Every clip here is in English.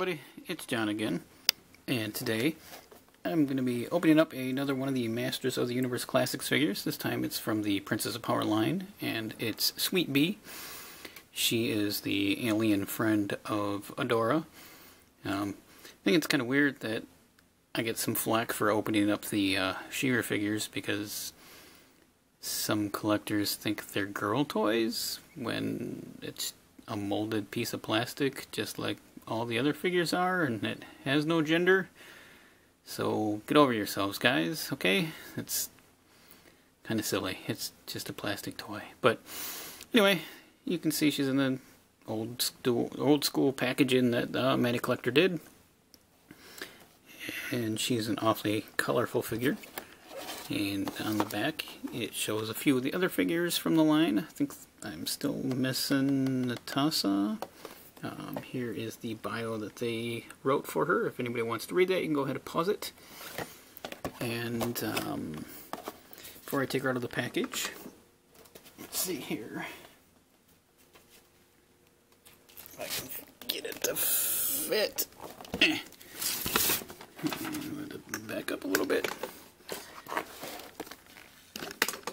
Everybody, it's John again, and today I'm going to be opening up another one of the Masters of the Universe Classics figures. This time it's from the Princess of Power line, and it's Sweet Bee. She is the alien friend of Adora. Um, I think it's kind of weird that I get some flack for opening up the uh, She-Ra figures because some collectors think they're girl toys when it's a molded piece of plastic, just like all the other figures are, and it has no gender. So get over yourselves, guys, okay? It's kind of silly. It's just a plastic toy. But anyway, you can see she's in the old school, old school packaging that uh, Matty Collector did. And she's an awfully colorful figure. And on the back, it shows a few of the other figures from the line. I think I'm still missing Netossa. Um, here is the bio that they wrote for her. If anybody wants to read that, you can go ahead and pause it. And um, before I take her out of the package, let's see here. If I can get it to fit. Eh. Back up a little bit.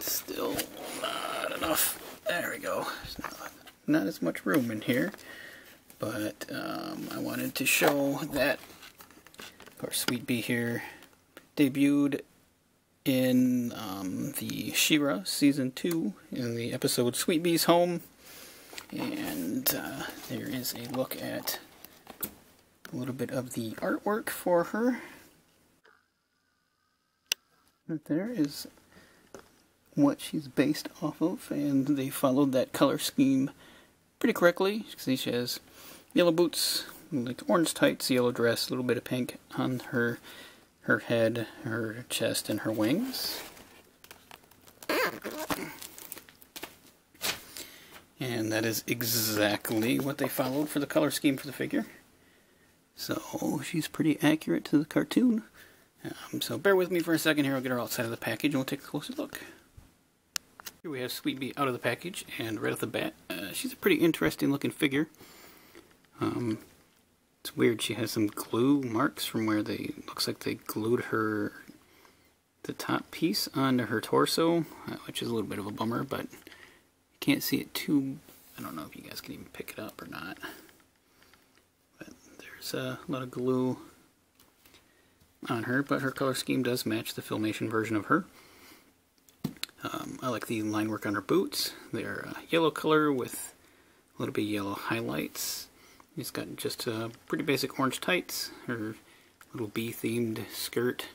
Still not enough. There we go. Not, not as much room in here but um, I wanted to show that, of course, Sweet Bee here debuted in um, the She-Ra Season 2 in the episode Sweet Bee's Home, and uh, there is a look at a little bit of the artwork for her. There is what she's based off of, and they followed that color scheme pretty correctly. See, she has yellow boots, like orange tights, yellow dress, a little bit of pink on her her head, her chest, and her wings. And that is exactly what they followed for the color scheme for the figure. So she's pretty accurate to the cartoon. Um, so bear with me for a second here. I'll get her outside of the package and we'll take a closer look. Here we have Sweet Bee out of the package, and right off the bat, uh, she's a pretty interesting looking figure. Um, it's weird. She has some glue marks from where they looks like they glued her the top piece onto her torso, uh, which is a little bit of a bummer, but you can't see it too. I don't know if you guys can even pick it up or not. But there's a lot of glue on her, but her color scheme does match the Filmation version of her. Um, I like the line work on her boots. They're uh, yellow color with a little bit of yellow highlights She's got just a pretty basic orange tights, her little bee-themed skirt,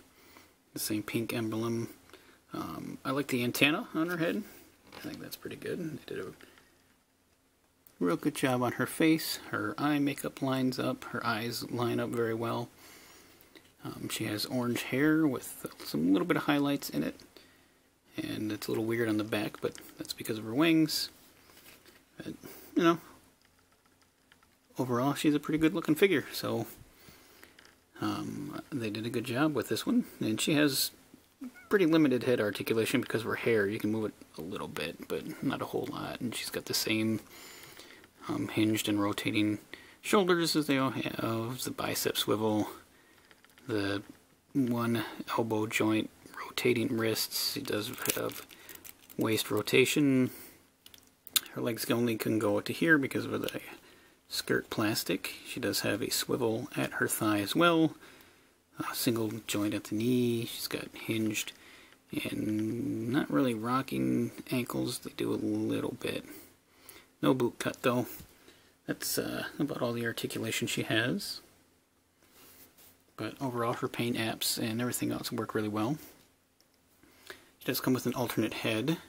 the same pink emblem. Um, I like the antenna on her head. I think that's pretty good. They did a real good job on her face. Her eye makeup lines up. Her eyes line up very well. Um, she has orange hair with some little bit of highlights in it. And it's a little weird on the back, but that's because of her wings. But, you know, overall she's a pretty good looking figure so um, they did a good job with this one. And she has pretty limited head articulation because of her hair. You can move it a little bit but not a whole lot. And she's got the same um, hinged and rotating shoulders as they all have the bicep swivel the one elbow joint rotating wrists she does have waist rotation her legs only can go up to here because of the skirt plastic. She does have a swivel at her thigh as well. A single joint at the knee. She's got hinged and not really rocking ankles. They do a little bit. No boot cut though. That's uh, about all the articulation she has. But overall her paint apps and everything else work really well. She does come with an alternate head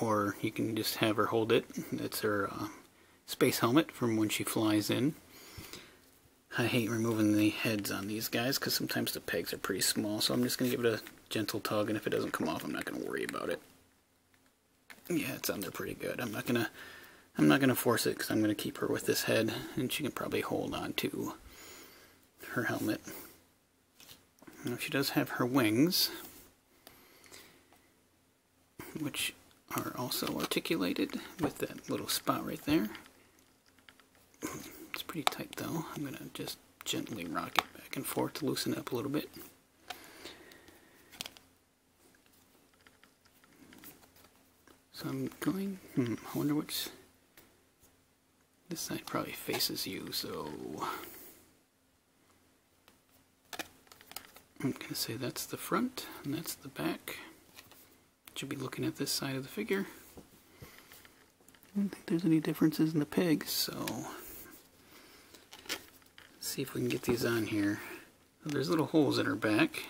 or you can just have her hold it. That's her uh, space helmet from when she flies in. I hate removing the heads on these guys because sometimes the pegs are pretty small, so I'm just going to give it a gentle tug, and if it doesn't come off, I'm not going to worry about it. Yeah, it's on there pretty good. I'm not going to I'm not going to force it because I'm going to keep her with this head, and she can probably hold on to her helmet. Now, she does have her wings, which are also articulated with that little spot right there. It's pretty tight though. I'm going to just gently rock it back and forth to loosen it up a little bit. So I'm going, hmm, I wonder which, this side probably faces you, so I'm going to say that's the front and that's the back. Should be looking at this side of the figure. I don't think there's any differences in the pegs, so let's see if we can get these on here. there's little holes in her back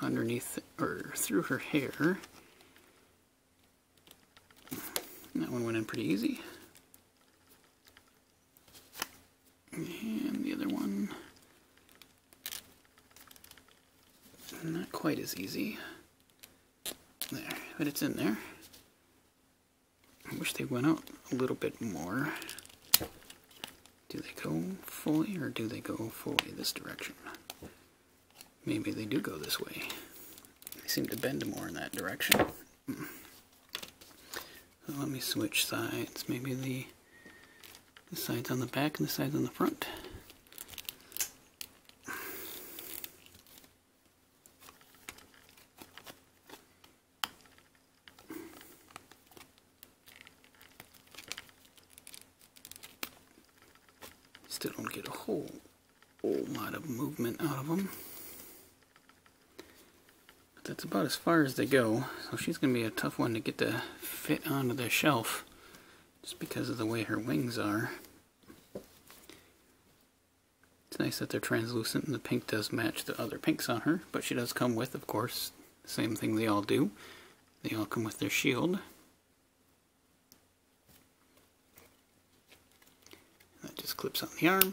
underneath or through her hair. That one went in pretty easy. And the other one, not quite as easy. But it's in there. I wish they went out a little bit more. Do they go fully or do they go fully this direction? Maybe they do go this way. They seem to bend more in that direction. Hmm. So let me switch sides. Maybe the, the sides on the back and the sides on the front. Still don't get a whole, whole lot of movement out of them. But that's about as far as they go. So she's going to be a tough one to get to fit onto the shelf. Just because of the way her wings are. It's nice that they're translucent and the pink does match the other pinks on her. But she does come with, of course, the same thing they all do. They all come with their shield. Clips on the arm.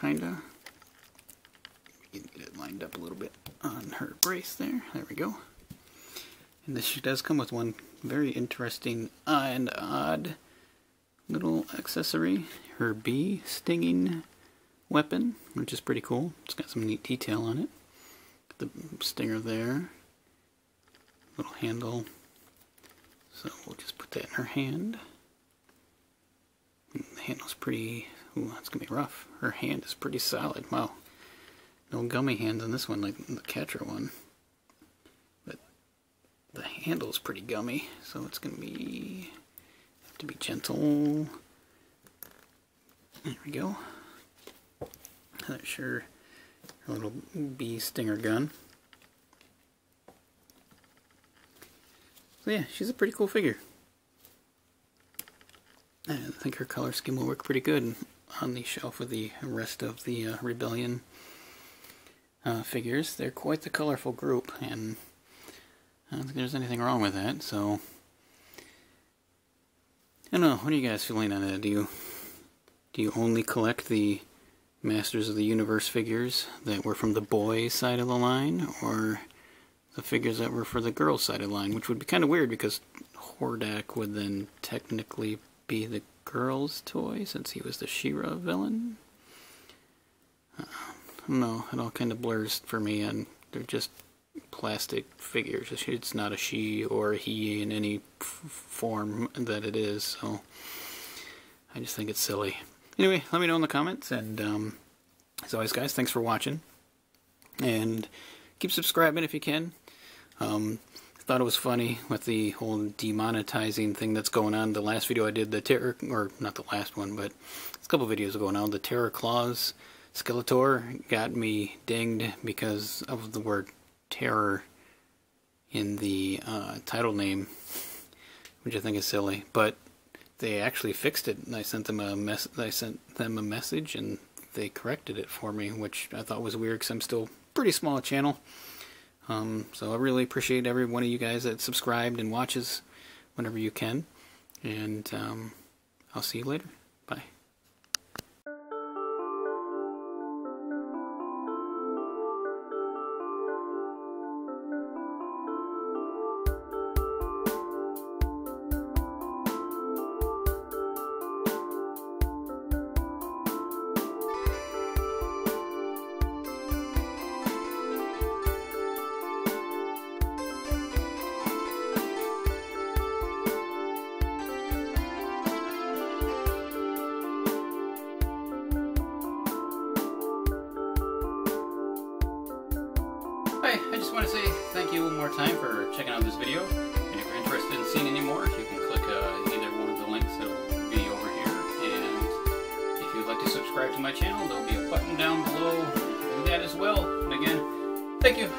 Kinda. Get it lined up a little bit on her brace there. There we go. And this she does come with one very interesting and odd little accessory. Her bee stinging weapon, which is pretty cool. It's got some neat detail on it. The stinger there. Little handle. So we'll just put that in her hand. The handle's pretty, ooh, that's gonna be rough. Her hand is pretty solid, wow. No gummy hands on this one like the Catra one. But the handle's pretty gummy, so it's gonna be, have to be gentle. There we go. Not sure, a little bee stinger gun. So yeah, she's a pretty cool figure. I think her color scheme will work pretty good on the shelf with the rest of the uh, Rebellion uh, figures. They're quite the colorful group, and I don't think there's anything wrong with that, so... I don't know, what are you guys feeling on that? Do you, do you only collect the Masters of the Universe figures that were from the boys side of the line, or the figures that were for the girls side of the line, which would be kind of weird because Hordak would then technically be the girl's toy since he was the She-Ra villain. Uh, no, it all kind of blurs for me, and they're just plastic figures. It's not a she or a he in any form that it is, so I just think it's silly. Anyway, let me know in the comments, and um, as always, guys, thanks for watching, and keep subscribing if you can. Um, thought it was funny with the whole demonetizing thing that's going on. The last video I did, the terror, or not the last one, but a couple videos ago now, the Terror Claws Skeletor got me dinged because of the word terror in the uh, title name, which I think is silly. But they actually fixed it, and I sent them a mess. I sent them a message, and they corrected it for me, which I thought was weird because I'm still pretty small channel. Um, so I really appreciate every one of you guys that subscribed and watches whenever you can. And um, I'll see you later. Anyway, I just want to say thank you one more time for checking out this video. And if you're interested in seeing any more, you can click uh, either one of the links that will be over here. And if you'd like to subscribe to my channel, there'll be a button down below. Do that as well. And again, thank you.